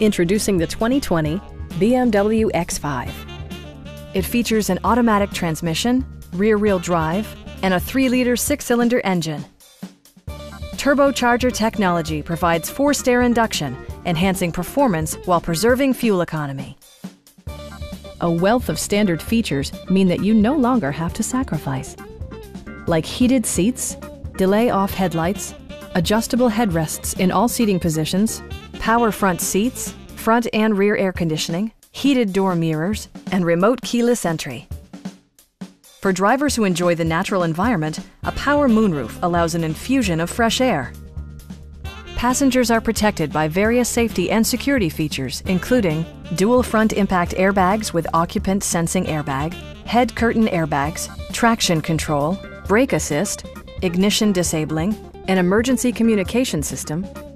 Introducing the 2020 BMW X5. It features an automatic transmission, rear-wheel drive, and a 3-liter six-cylinder engine. Turbocharger technology provides forced air induction, enhancing performance while preserving fuel economy. A wealth of standard features mean that you no longer have to sacrifice. Like heated seats, delay off headlights, adjustable headrests in all seating positions, power front seats, front and rear air conditioning, heated door mirrors, and remote keyless entry. For drivers who enjoy the natural environment, a power moonroof allows an infusion of fresh air. Passengers are protected by various safety and security features, including dual front impact airbags with occupant sensing airbag, head curtain airbags, traction control, brake assist, ignition disabling, an emergency communication system,